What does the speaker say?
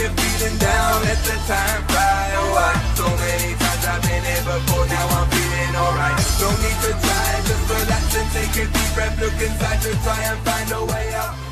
you're feeling down, let the time fly oh, away. So many times I've been here before, now I'm feeling alright. No need to try, just relax and take a deep breath. Look inside to try and find a way out